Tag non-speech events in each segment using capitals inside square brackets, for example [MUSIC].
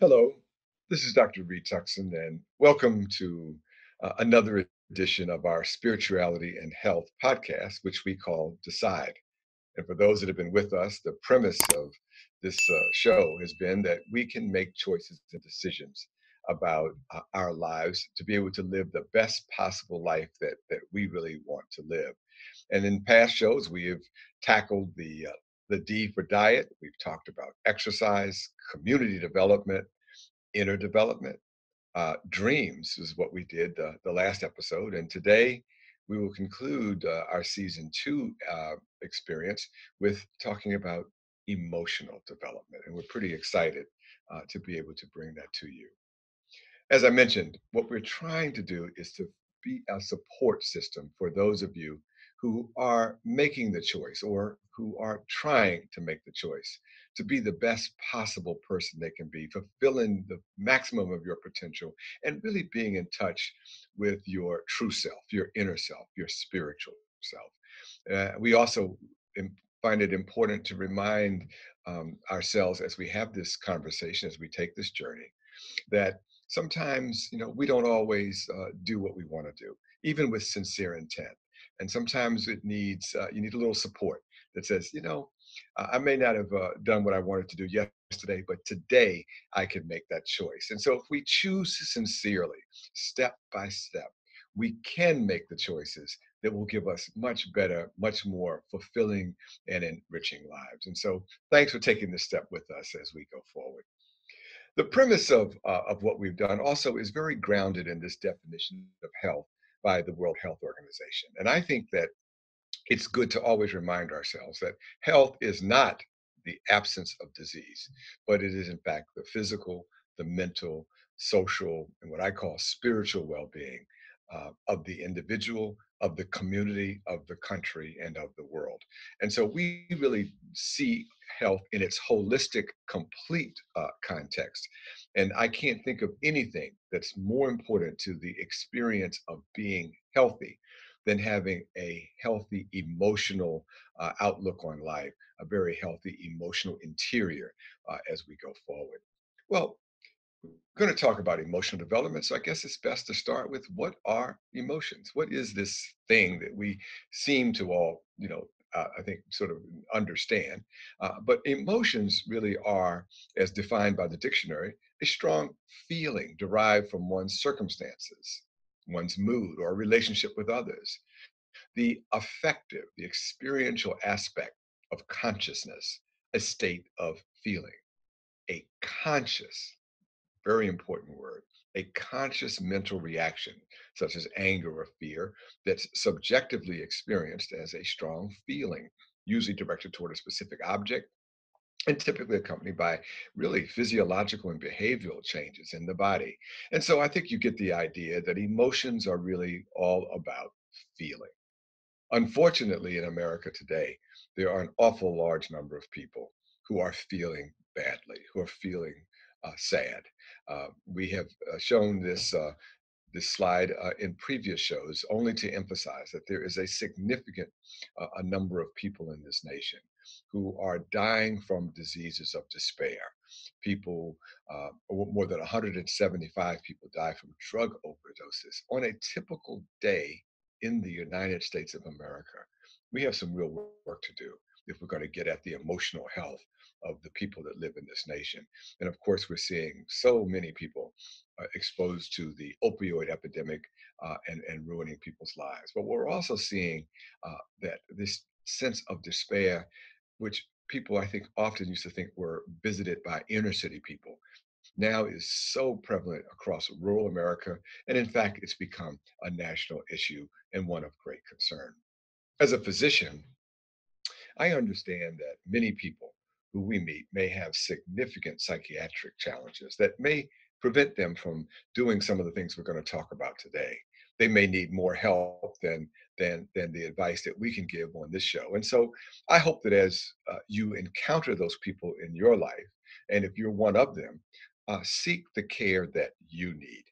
Hello, this is Dr. Reed Tuckson, and welcome to uh, another edition of our Spirituality and Health podcast, which we call Decide. And for those that have been with us, the premise of this uh, show has been that we can make choices and decisions about uh, our lives to be able to live the best possible life that, that we really want to live. And in past shows, we have tackled the uh, the D for diet. We've talked about exercise, community development, inner development. Uh, dreams is what we did the, the last episode. And today we will conclude uh, our season two uh, experience with talking about emotional development. And we're pretty excited uh, to be able to bring that to you. As I mentioned, what we're trying to do is to be a support system for those of you who are making the choice or who are trying to make the choice to be the best possible person they can be, fulfilling the maximum of your potential, and really being in touch with your true self, your inner self, your spiritual self. Uh, we also find it important to remind um, ourselves as we have this conversation, as we take this journey, that sometimes you know we don't always uh, do what we want to do, even with sincere intent and sometimes it needs uh, you need a little support that says you know i may not have uh, done what i wanted to do yesterday but today i can make that choice. And so if we choose sincerely step by step we can make the choices that will give us much better much more fulfilling and enriching lives. And so thanks for taking this step with us as we go forward. The premise of, uh, of what we've done also is very grounded in this definition of health by the World Health Organization. And I think that it's good to always remind ourselves that health is not the absence of disease, but it is, in fact, the physical, the mental, social, and what I call spiritual well being uh, of the individual, of the community, of the country, and of the world. And so we really see health in its holistic, complete uh, context. And I can't think of anything that's more important to the experience of being healthy than having a healthy emotional uh, outlook on life, a very healthy emotional interior uh, as we go forward. Well, we're going to talk about emotional development. So I guess it's best to start with what are emotions? What is this thing that we seem to all, you know, uh, I think sort of understand. Uh, but emotions really are, as defined by the dictionary, a strong feeling derived from one's circumstances, one's mood, or relationship with others. The affective, the experiential aspect of consciousness, a state of feeling. A conscious, very important word, a conscious mental reaction, such as anger or fear, that's subjectively experienced as a strong feeling, usually directed toward a specific object, and typically accompanied by really physiological and behavioral changes in the body. And so I think you get the idea that emotions are really all about feeling. Unfortunately, in America today, there are an awful large number of people who are feeling badly, who are feeling sad. Uh, we have uh, shown this uh, this slide uh, in previous shows only to emphasize that there is a significant uh, a number of people in this nation who are dying from diseases of despair. People, uh, more than 175 people die from drug overdoses on a typical day in the United States of America. We have some real work to do if we're going to get at the emotional health of the people that live in this nation. And of course, we're seeing so many people uh, exposed to the opioid epidemic uh, and, and ruining people's lives. But we're also seeing uh, that this sense of despair, which people I think often used to think were visited by inner city people, now is so prevalent across rural America. And in fact, it's become a national issue and one of great concern. As a physician, I understand that many people who we meet may have significant psychiatric challenges that may prevent them from doing some of the things we're going to talk about today. They may need more help than than than the advice that we can give on this show. And so I hope that as uh, you encounter those people in your life, and if you're one of them, uh, seek the care that you need,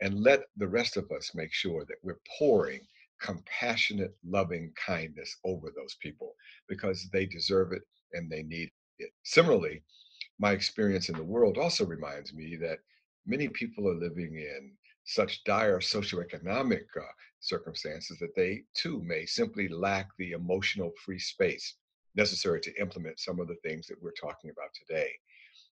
and let the rest of us make sure that we're pouring compassionate, loving kindness over those people because they deserve it and they need it. Similarly, my experience in the world also reminds me that many people are living in such dire socioeconomic uh, circumstances that they too may simply lack the emotional free space necessary to implement some of the things that we're talking about today.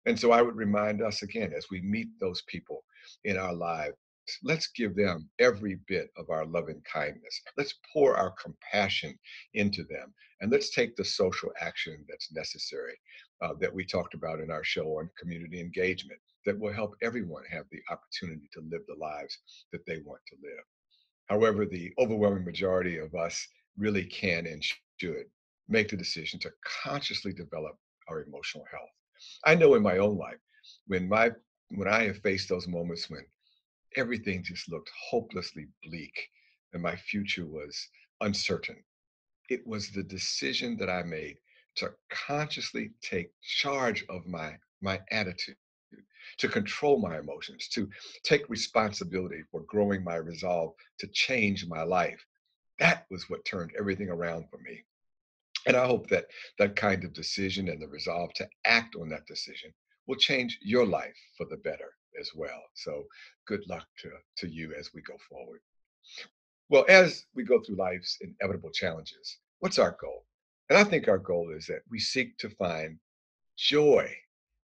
And so I would remind us again as we meet those people in our lives, let's give them every bit of our loving kindness. Let's pour our compassion into them and let's take the social action that's necessary uh, that we talked about in our show on community engagement that will help everyone have the opportunity to live the lives that they want to live. However, the overwhelming majority of us really can and should make the decision to consciously develop our emotional health. I know in my own life, when my when I have faced those moments when everything just looked hopelessly bleak and my future was uncertain, it was the decision that I made to consciously take charge of my my attitude to control my emotions, to take responsibility for growing my resolve to change my life. That was what turned everything around for me. And I hope that that kind of decision and the resolve to act on that decision will change your life for the better as well. So good luck to, to you as we go forward. Well, as we go through life's inevitable challenges, what's our goal? And I think our goal is that we seek to find joy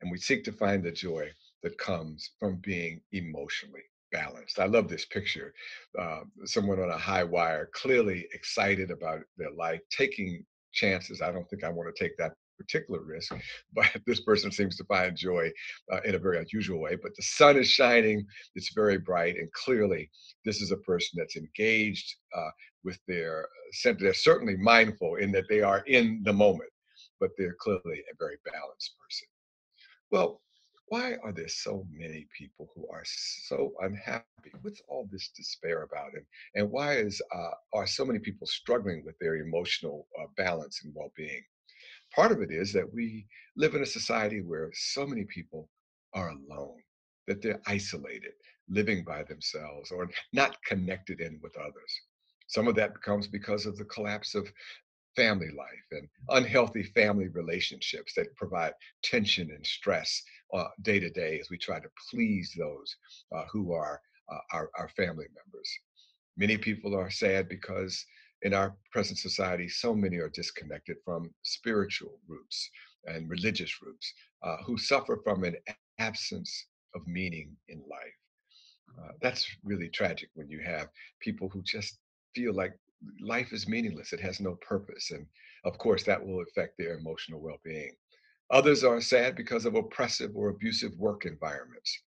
and we seek to find the joy that comes from being emotionally balanced. I love this picture. Uh, someone on a high wire, clearly excited about their life, taking chances. I don't think I want to take that particular risk, [LAUGHS] but this person seems to find joy uh, in a very unusual way. But the sun is shining, it's very bright, and clearly this is a person that's engaged uh, with their uh, center. They're certainly mindful in that they are in the moment, but they're clearly a very balanced person. Well, why are there so many people who are so unhappy? What's all this despair about it? And why is uh, are so many people struggling with their emotional uh, balance and well-being? Part of it is that we live in a society where so many people are alone, that they're isolated, living by themselves, or not connected in with others. Some of that comes because of the collapse of family life and unhealthy family relationships that provide tension and stress uh, day to day as we try to please those uh, who are uh, our, our family members. Many people are sad because in our present society, so many are disconnected from spiritual roots and religious roots uh, who suffer from an absence of meaning in life. Uh, that's really tragic when you have people who just feel like life is meaningless, it has no purpose. And of course, that will affect their emotional well being. Others are sad because of oppressive or abusive work environments.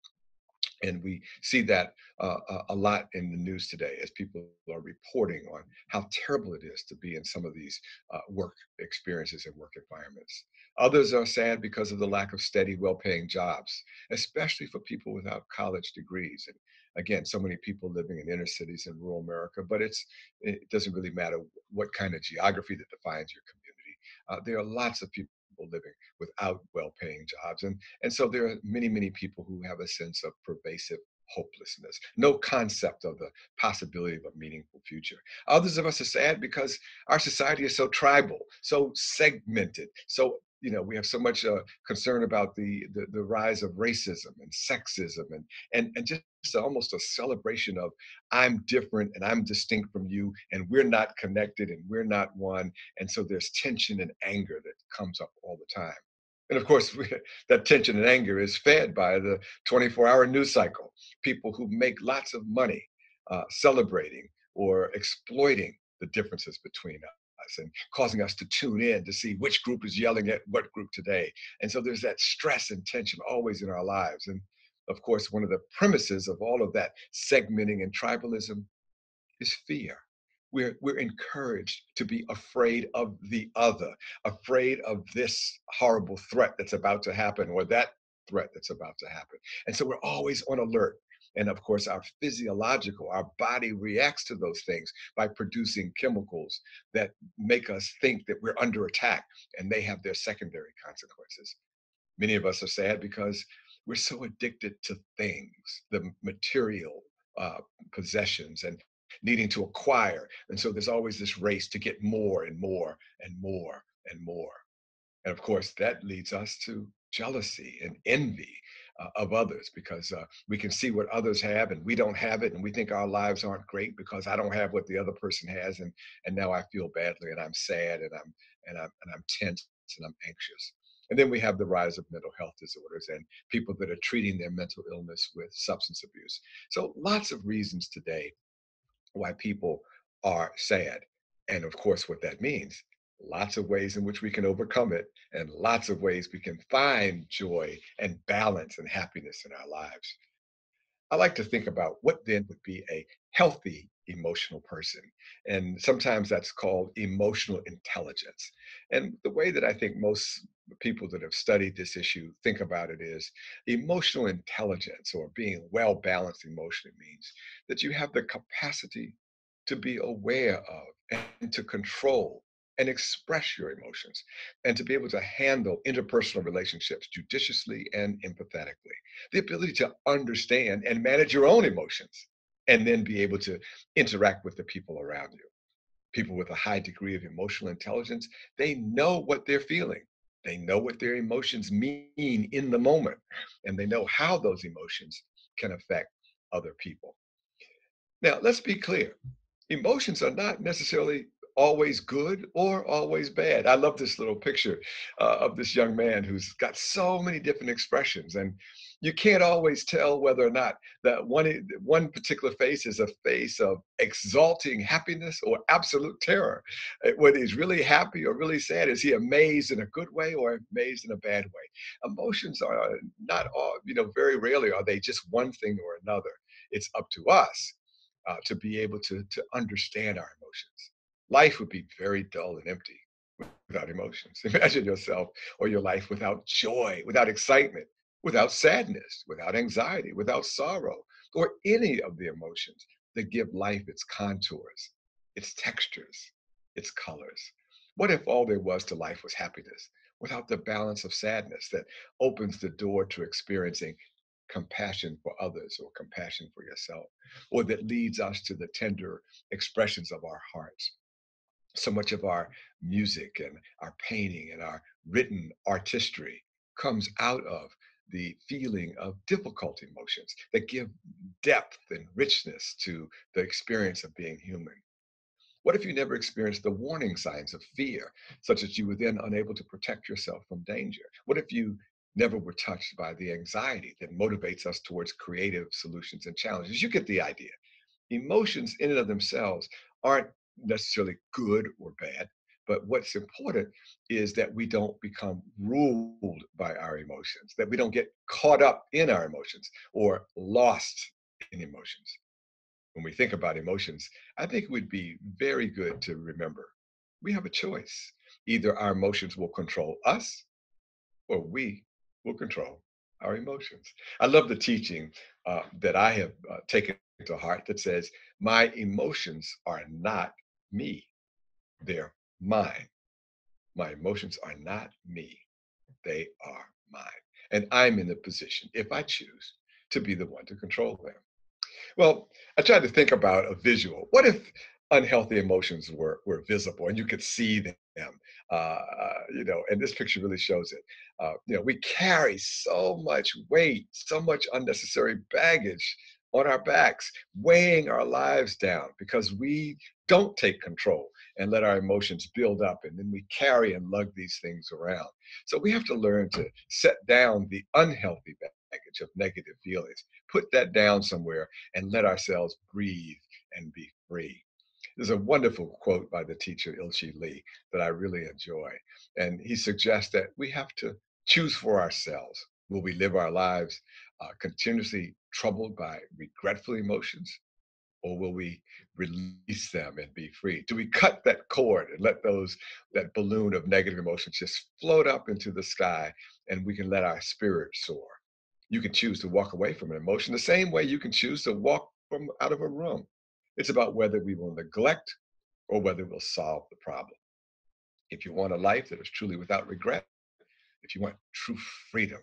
And we see that uh, a lot in the news today as people are reporting on how terrible it is to be in some of these uh, work experiences and work environments. Others are sad because of the lack of steady, well paying jobs, especially for people without college degrees. And again, so many people living in inner cities in rural America, but it's it doesn't really matter what kind of geography that defines your community. Uh, there are lots of people living without well-paying jobs, and and so there are many many people who have a sense of pervasive hopelessness, no concept of the possibility of a meaningful future. Others of us are sad because our society is so tribal, so segmented, so you know we have so much uh, concern about the, the, the rise of racism and sexism and and and just almost a celebration of i'm different and i'm distinct from you and we're not connected and we're not one. And so there's tension and anger that comes up all the time. And of course [LAUGHS] that tension and anger is fed by the 24 hour news cycle people who make lots of money uh, celebrating or exploiting the differences between us and causing us to tune in to see which group is yelling at what group today. And so there's that stress and tension always in our lives. And of course, one of the premises of all of that segmenting and tribalism is fear. We're, we're encouraged to be afraid of the other, afraid of this horrible threat that's about to happen or that threat that's about to happen. And so we're always on alert. And of course, our physiological, our body reacts to those things by producing chemicals that make us think that we're under attack and they have their secondary consequences. Many of us are sad because we're so addicted to things, the material uh, possessions and needing to acquire. And so there's always this race to get more and more and more and more. And of course, that leads us to jealousy and envy uh, of others because uh, we can see what others have and we don't have it and we think our lives aren't great because I don't have what the other person has and and now I feel badly and I'm sad and I'm and I'm and I'm tense and I'm anxious. And then we have the rise of mental health disorders and people that are treating their mental illness with substance abuse. So lots of reasons today why people are sad. And of course, what that means lots of ways in which we can overcome it, and lots of ways we can find joy and balance and happiness in our lives. I like to think about what then would be a healthy emotional person. And sometimes that's called emotional intelligence. And the way that I think most people that have studied this issue think about it is emotional intelligence or being well balanced emotionally means that you have the capacity to be aware of and to control and express your emotions and to be able to handle interpersonal relationships judiciously and empathetically. The ability to understand and manage your own emotions and then be able to interact with the people around you. People with a high degree of emotional intelligence, they know what they're feeling. They know what their emotions mean in the moment, and they know how those emotions can affect other people. Now, let's be clear emotions are not necessarily always good or always bad. I love this little picture uh, of this young man who's got so many different expressions, and you can't always tell whether or not that one one particular face is a face of exalting happiness or absolute terror. Uh, whether he's really happy or really sad, is he amazed in a good way or amazed in a bad way? Emotions are not all, you know, very rarely are they just one thing or another. It's up to us uh, to be able to to understand our emotions life would be very dull and empty without emotions. [LAUGHS] Imagine yourself or your life without joy, without excitement, without sadness, without anxiety, without sorrow, or any of the emotions that give life its contours, its textures, its colors. What if all there was to life was happiness without the balance of sadness that opens the door to experiencing compassion for others or compassion for yourself, or that leads us to the tender expressions of our hearts? So much of our music and our painting and our written artistry comes out of the feeling of difficult emotions that give depth and richness to the experience of being human. What if you never experienced the warning signs of fear, such that you were then unable to protect yourself from danger? What if you never were touched by the anxiety that motivates us towards creative solutions and challenges? You get the idea. Emotions, in and of themselves, aren't necessarily good or bad. But what's important is that we don't become ruled by our emotions, that we don't get caught up in our emotions or lost in emotions. When we think about emotions, I think it would be very good to remember we have a choice. Either our emotions will control us or we will control our emotions. I love the teaching uh, that I have uh, taken to heart that says, My emotions are not me. They're mine. My emotions are not me. They are mine. And I'm in the position, if I choose, to be the one to control them. Well, I tried to think about a visual. What if unhealthy emotions were, were visible and you could see them? Uh, you know, and this picture really shows it. Uh, you know, we carry so much weight, so much unnecessary baggage on our backs, weighing our lives down because we don't take control and let our emotions build up and then we carry and lug these things around. So we have to learn to set down the unhealthy baggage of negative feelings, put that down somewhere and let ourselves breathe and be free. There's a wonderful quote by the teacher Ilchi Lee that I really enjoy. And he suggests that we have to choose for ourselves. Will we live our lives uh, continuously troubled by regretful emotions? Or will we release them and be free? Do we cut that cord and let those that balloon of negative emotions just float up into the sky and we can let our spirit soar? You can choose to walk away from an emotion the same way you can choose to walk from out of a room. It's about whether we will neglect or whether we'll solve the problem. If you want a life that is truly without regret, if you want true freedom,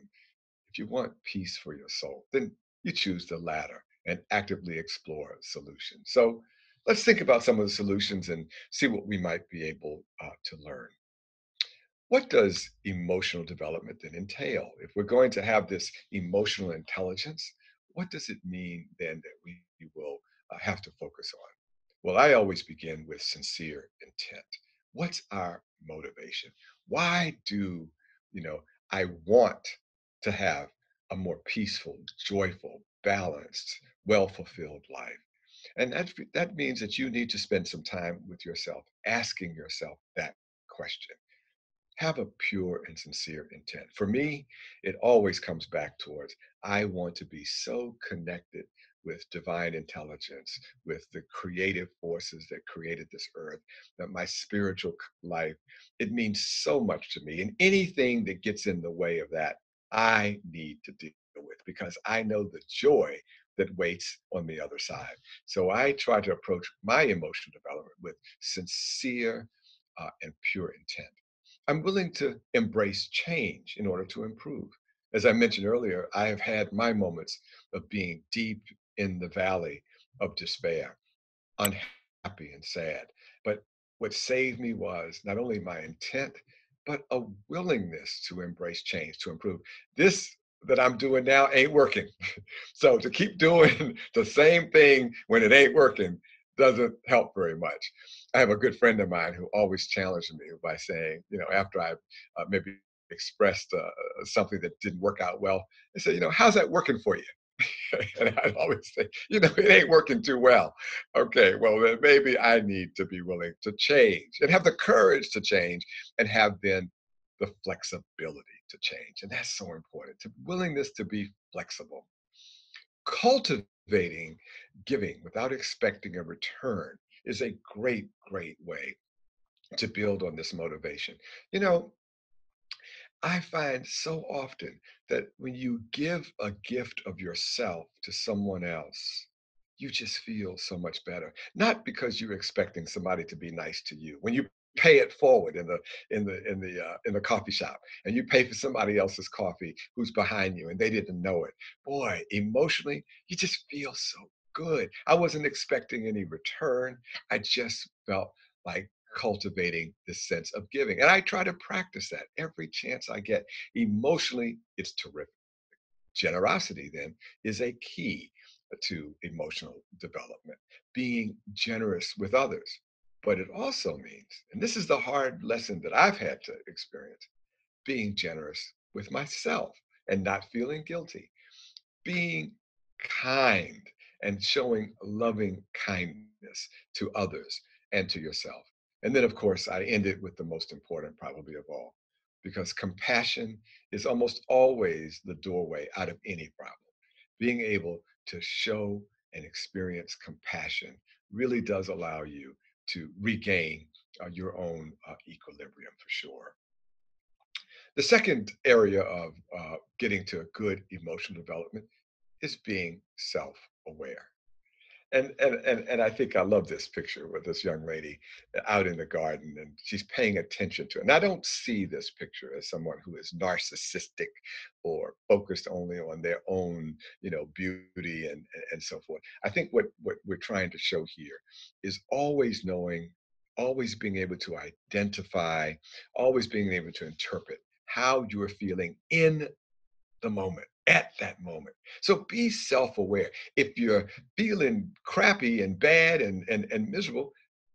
if you want peace for your soul, then you choose the latter and actively explore solutions. So let's think about some of the solutions and see what we might be able uh, to learn. What does emotional development then entail? If we're going to have this emotional intelligence, what does it mean then that we will uh, have to focus on? Well, I always begin with sincere intent. What's our motivation? Why do, you know, I want to have a more peaceful, joyful, balanced, well-fulfilled life? And that, that means that you need to spend some time with yourself, asking yourself that question have a pure and sincere intent. For me, it always comes back towards I want to be so connected with divine intelligence, with the creative forces that created this earth, that my spiritual life, it means so much to me. And anything that gets in the way of that, I need to deal with because I know the joy that waits on the other side. So I try to approach my emotional development with sincere uh, and pure intent. I'm willing to embrace change in order to improve. As I mentioned earlier, I have had my moments of being deep in the valley of despair, unhappy and sad. But what saved me was not only my intent, but a willingness to embrace change, to improve. This that I'm doing now ain't working. [LAUGHS] so to keep doing [LAUGHS] the same thing when it ain't working doesn't help very much. I have a good friend of mine who always challenged me by saying, you know, after I uh, maybe expressed uh, something that didn't work out well, I said, you know, how's that working for you? [LAUGHS] and I'd always say, you know, it ain't working too well. Okay, well, then maybe I need to be willing to change and have the courage to change and have then the flexibility to change. And that's so important to willingness to be flexible. Cultivating giving without expecting a return is a great, great way to build on this motivation. You know, I find so often that when you give a gift of yourself to someone else, you just feel so much better. Not because you're expecting somebody to be nice to you. When you pay it forward in the in the in the uh, in the coffee shop and you pay for somebody else's coffee who's behind you and they didn't know it boy emotionally you just feel so good i wasn't expecting any return i just felt like cultivating this sense of giving and i try to practice that. Every chance i get emotionally it's terrific. Generosity then is a key to emotional development being generous with others. But it also means, and this is the hard lesson that I've had to experience, being generous with myself and not feeling guilty, being kind and showing loving kindness to others and to yourself. And then, of course, I end it with the most important, probably of all, because compassion is almost always the doorway out of any problem. Being able to show and experience compassion really does allow you to regain uh, your own uh, equilibrium for sure. The second area of uh, getting to a good emotional development is being self aware and and and and I think I love this picture with this young lady out in the garden, and she's paying attention to it. And I don't see this picture as someone who is narcissistic or focused only on their own, you know, beauty and and so forth. I think what what we're trying to show here is always knowing, always being able to identify, always being able to interpret how you're feeling in the moment at that moment. So be self-aware. If you're feeling crappy and bad and, and, and miserable,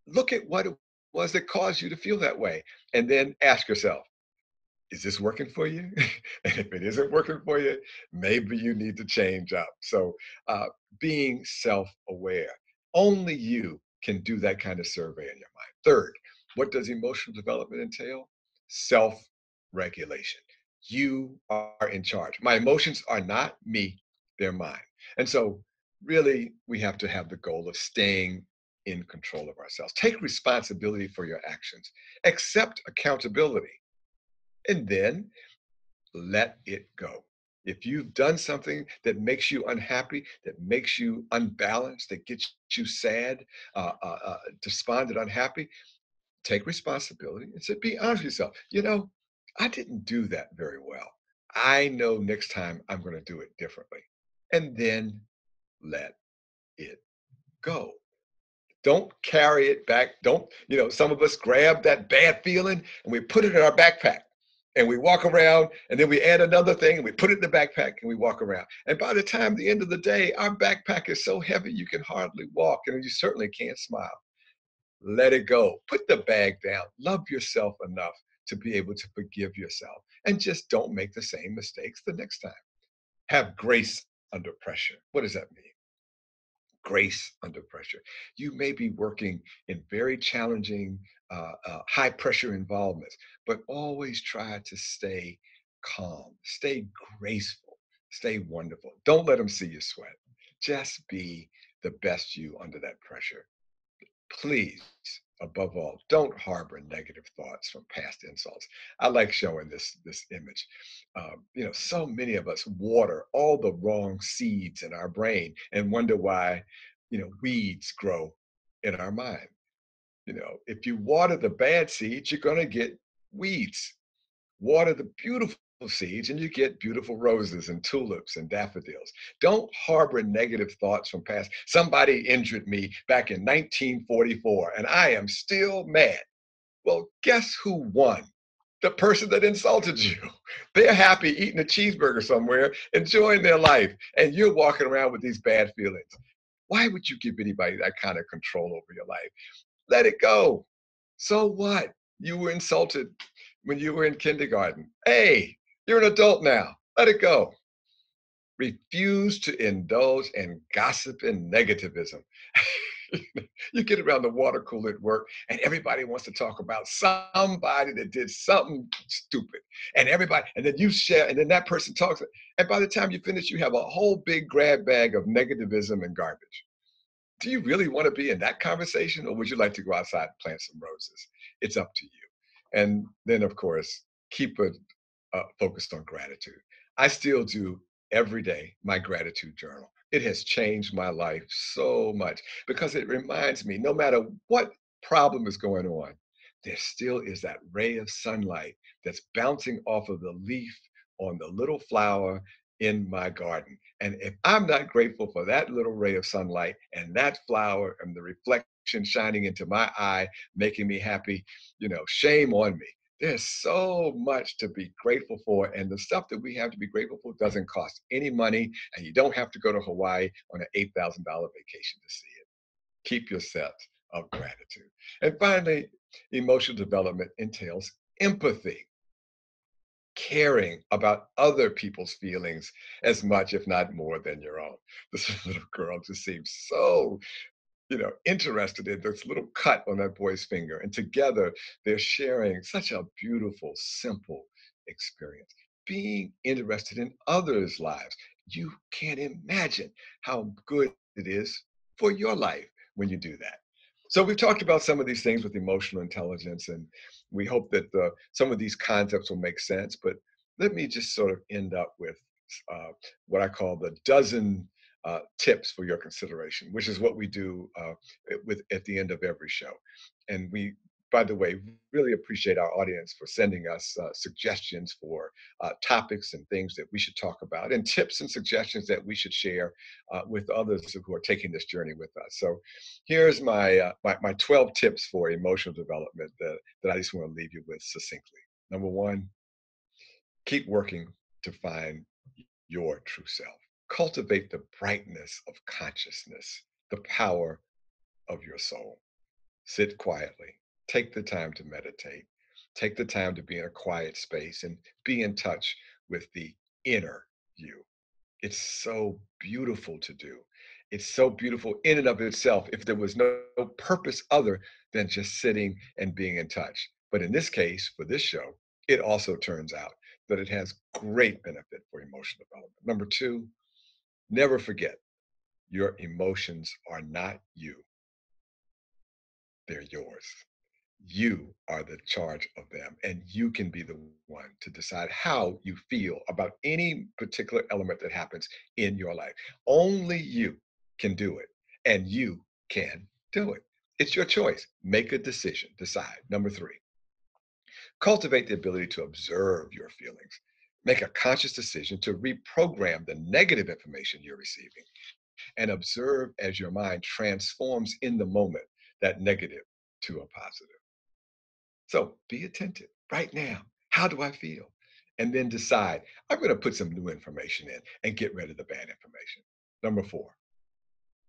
look at what it was that caused you to feel that way. And then ask yourself, is this working for you? [LAUGHS] and if it isn't working for you, maybe you need to change up. So uh, being self-aware, only you can do that kind of survey in your mind. Third, what does emotional development entail? Self-regulation. You are in charge. My emotions are not me, they're mine. And so, really, we have to have the goal of staying in control of ourselves. Take responsibility for your actions, accept accountability, and then let it go. If you've done something that makes you unhappy, that makes you unbalanced, that gets you sad, uh, uh, uh, despondent, unhappy, take responsibility and say, be honest with yourself. You know, I didn't do that very well. I know next time I'm going to do it differently. And then let it go. Don't carry it back. Don't, you know, some of us grab that bad feeling and we put it in our backpack and we walk around and then we add another thing and we put it in the backpack and we walk around. And by the time the end of the day, our backpack is so heavy you can hardly walk and you certainly can't smile. Let it go. Put the bag down. Love yourself enough to be able to forgive yourself and just don't make the same mistakes the next time. Have grace under pressure. What does that mean? Grace under pressure. You may be working in very challenging, uh, uh, high pressure involvements, but always try to stay calm, stay graceful, stay wonderful. Don't let them see you sweat. Just be the best you under that pressure. Please above all, don't harbor negative thoughts from past insults. I like showing this this image. Um, you know, so many of us water all the wrong seeds in our brain and wonder why, you know, weeds grow in our mind. You know, if you water the bad seeds, you're going to get weeds. Water the beautiful seeds and you get beautiful roses and tulips and daffodils. Don't harbor negative thoughts from past. Somebody injured me back in 1944 and I am still mad. Well, guess who won? The person that insulted [LAUGHS] you. They're happy eating a cheeseburger somewhere, enjoying their life, and you're walking around with these bad feelings. Why would you give anybody that kind of control over your life? Let it go. So what? You were insulted when you were in kindergarten. Hey, you're an adult now. Let it go. Refuse to indulge in gossip and negativism. [LAUGHS] you get around the water cooler at work and everybody wants to talk about somebody that did something stupid and everybody and then you share and then that person talks and by the time you finish you have a whole big grab bag of negativism and garbage do you really want to be in that conversation or would you like to go outside and plant some roses it's up to you and then of course keep a, uh, focused on gratitude. I still do every day my gratitude journal. It has changed my life so much because it reminds me no matter what problem is going on, there still is that ray of sunlight that's bouncing off of the leaf on the little flower in my garden. And if I'm not grateful for that little ray of sunlight and that flower and the reflection shining into my eye, making me happy, you know, shame on me. There's so much to be grateful for. And the stuff that we have to be grateful for doesn't cost any money. And you don't have to go to Hawaii on an $8,000 vacation to see it. Keep your set of gratitude. And finally, emotional development entails empathy caring about other people's feelings as much, if not more, than your own. [LAUGHS] This little girl just seems so you know, interested in this little cut on that boy's finger. And together they're sharing such a beautiful, simple experience. Being interested in others' lives. You can't imagine how good it is for your life when you do that. So we've talked about some of these things with emotional intelligence, and we hope that the, some of these concepts will make sense. But let me just sort of end up with uh, what I call the dozen uh, tips for your consideration, which is what we do uh, with at the end of every show. And we, by the way, really appreciate our audience for sending us uh, suggestions for uh, topics and things that we should talk about, and tips and suggestions that we should share uh, with others who are taking this journey with us. So, here's my uh, my, my 12 tips for emotional development that, that I just want to leave you with succinctly. Number one, keep working to find your true self cultivate the brightness of consciousness, the power of your soul. Sit quietly, take the time to meditate, take the time to be in a quiet space and be in touch with the inner you. It's so beautiful to do. It's so beautiful in and of itself if there was no, purpose other than just sitting and being in touch. But in this case, for this show, it also turns out that it has great benefit for emotional development. Number two, Never forget, your emotions are not you. They're yours. You are the charge of them, and you can be the one to decide how you feel about any particular element that happens in your life. Only you can do it, and you can do it. It's your choice. Make a decision, decide. Number three, cultivate the ability to observe your feelings make a conscious decision to reprogram the negative information you're receiving. and observe as your mind transforms in the moment that negative to a positive. So be attentive right now. How do I feel? And then decide, I'm going to put some new information in and get rid of the bad information. Number four,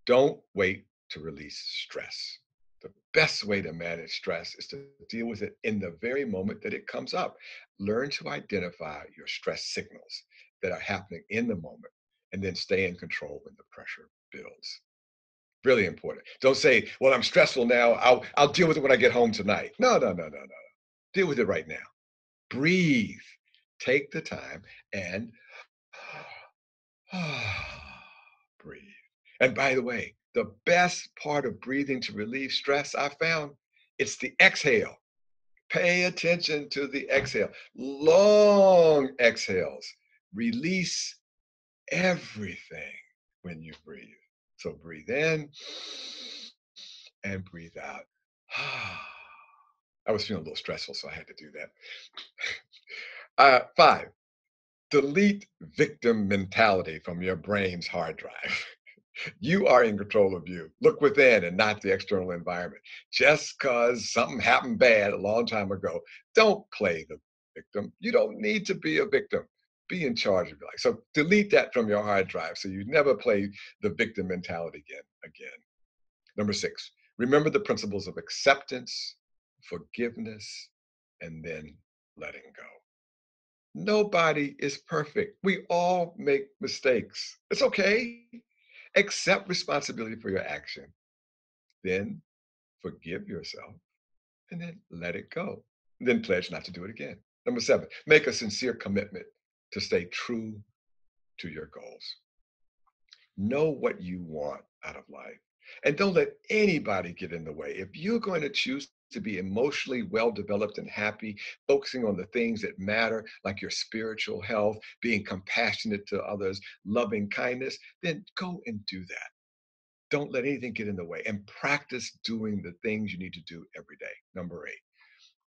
don't wait to release stress. The best way to manage stress is to deal with it in the very moment that it comes up. Learn to identify your stress signals that are happening in the moment and then stay in control when the pressure builds. Really important. Don't say, well, I'm stressful now. I'll, I'll deal with it when I get home tonight. No, no, no, no, no. Deal with it right now. Breathe. Take the time and [SIGHS] breathe. And by the way, the best part of breathing to relieve stress I found, it's the exhale. Pay attention to the exhale. Long exhales. Release everything when you breathe. So breathe in and breathe out. [SIGHS] I was feeling a little stressful, so I had to do that. [LAUGHS] Uh, five, delete victim mentality from your brain's hard drive. [LAUGHS] you are in control of you. Look within and not the external environment. Just because something happened bad a long time ago, don't play the victim. You don't need to be a victim. Be in charge of your life. So delete that from your hard drive so you never play the victim mentality again. Again. Number six, remember the principles of acceptance, forgiveness, and then letting go. Nobody is perfect. We all make mistakes. It's okay. Accept responsibility for your action. Then forgive yourself and then let it go. Then pledge not to do it again. Number seven, make a sincere commitment to stay true to your goals. Know what you want out of life and don't let anybody get in the way. If you're going to choose to be emotionally well developed and happy, focusing on the things that matter, like your spiritual health, being compassionate to others, loving kindness, then go and do that. Don't let anything get in the way and practice doing the things you need to do every day. Number eight,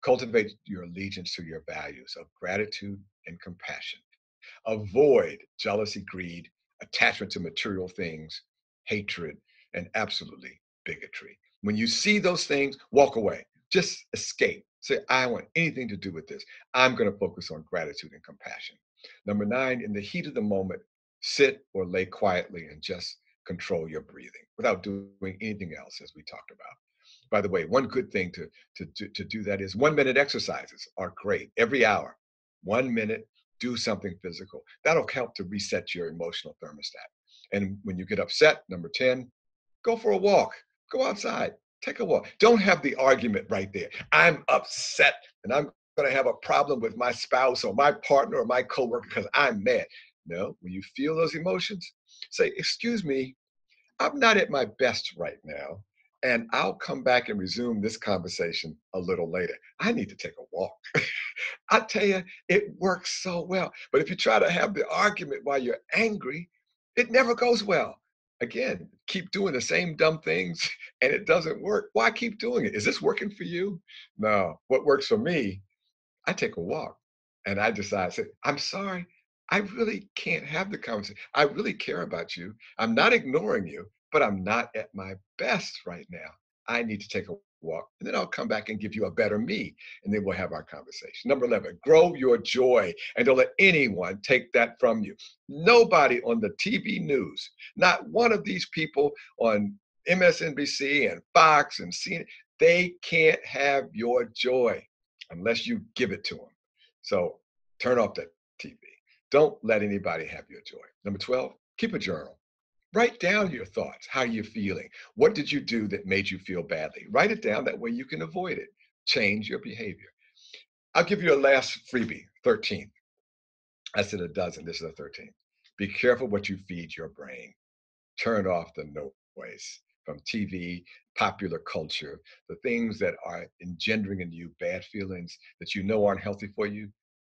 cultivate your allegiance to your values of gratitude and compassion. Avoid jealousy, greed, attachment to material things, hatred, and absolutely bigotry. When you see those things, walk away. Just escape. Say, I want anything to do with this. I'm going to focus on gratitude and compassion. Number nine, in the heat of the moment, sit or lay quietly and just control your breathing without doing anything else, as we talked about. By the way, one good thing to, to, to, to do that is one minute exercises are great every hour. One minute, do something physical. That'll help to reset your emotional thermostat. And when you get upset, number 10, go for a walk, go outside, Take a walk. Don't have the argument right there. I'm upset and I'm going to have a problem with my spouse or my partner or my coworker because I'm mad. No, when you feel those emotions, say, Excuse me, I'm not at my best right now. And I'll come back and resume this conversation a little later. I need to take a walk. [LAUGHS] I tell you, it works so well. But if you try to have the argument while you're angry, it never goes well again, keep doing the same dumb things [LAUGHS] and it doesn't work. Why keep doing it? Is this working for you? No. What works for me, I take a walk and I decide, I say, I'm sorry, I really can't have the conversation. I really care about you. I'm not ignoring you, but I'm not at my best right now. I need to take a walk, and then I'll come back and give you a better me, and then we'll have our conversation. Number 11, grow your joy and don't let anyone take that from you. Nobody on the TV news, not one of these people on MSNBC and Fox and CNN, they can't have your joy unless you give it to them. So turn off that TV. Don't let anybody have your joy. Number 12, keep a journal. Write down your thoughts. How are you feeling? What did you do that made you feel badly? Write it down. That way you can avoid it. Change your behavior. I'll give you a last freebie, 13. I said a dozen. This is a 13. Be careful what you feed your brain. Turn off the noise from TV, popular culture, the things that are engendering in you bad feelings that you know aren't healthy for you.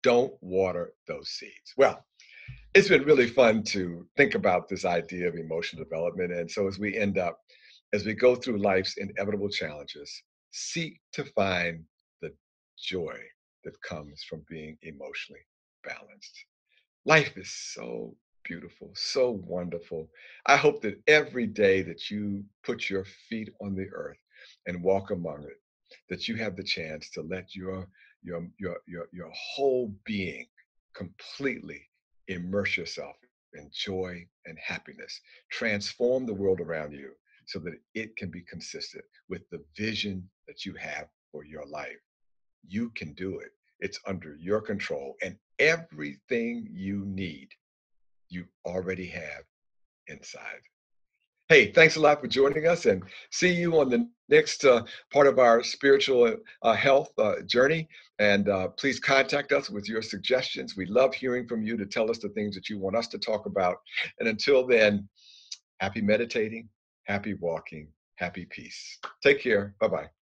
Don't water those seeds. Well, it's been really fun to think about this idea of emotional development. And so as we end up, as we go through life's inevitable challenges, seek to find the joy that comes from being emotionally balanced. Life is so beautiful, so wonderful. I hope that every day that you put your feet on the earth and walk among it, that you have the chance to let your your your your, your whole being completely immerse yourself in joy and happiness. Transform the world around you so that it can be consistent with the vision that you have for your life. You can do it. It's under your control, and everything you need, you already have inside. Hey, thanks a lot for joining us and see you on the next uh, part of our spiritual uh, health uh, journey. And uh, please contact us with your suggestions. We love hearing from you to tell us the things that you want us to talk about. And until then, happy meditating, happy walking, happy peace. Take care. Bye bye.